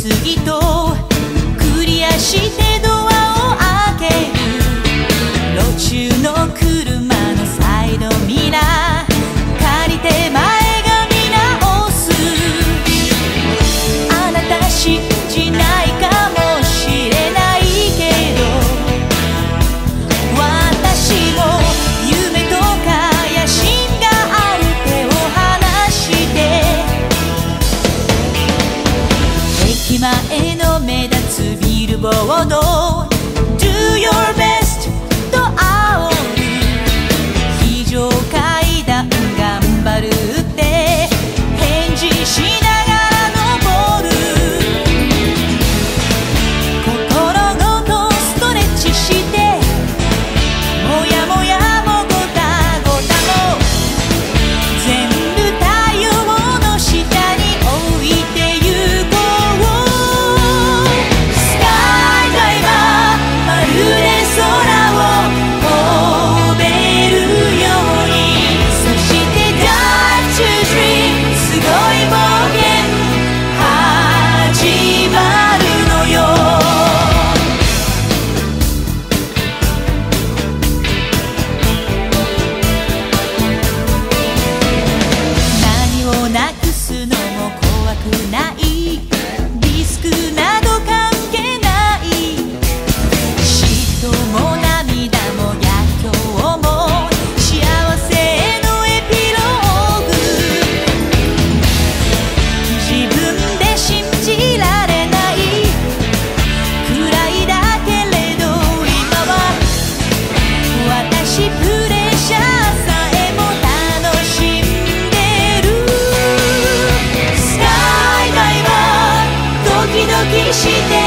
次とクリアしてドアを開ける。路中の希望をして